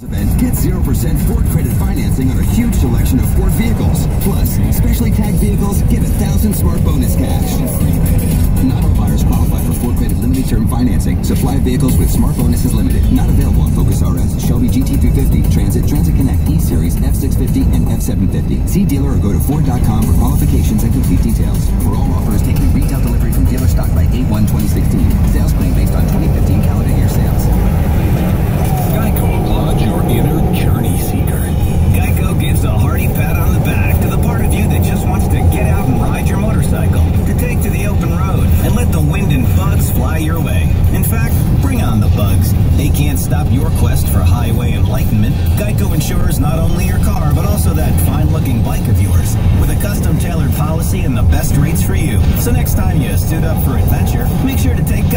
Event, get 0% Ford credit financing on a huge selection of Ford vehicles. Plus, specially tagged vehicles get a thousand smart bonus cash. Not all buyers qualify for Ford credit limited term financing. Supply of vehicles with smart bonuses limited. Not available on Focus RS, Shelby GT350, Transit, Transit Connect, E-Series, F650, and F750. See dealer or go to Ford.com for qualifications and fact, bring on the bugs. They can't stop your quest for highway enlightenment. Geico insures not only your car, but also that fine-looking bike of yours, with a custom-tailored policy and the best rates for you. So next time you stood up for adventure, make sure to take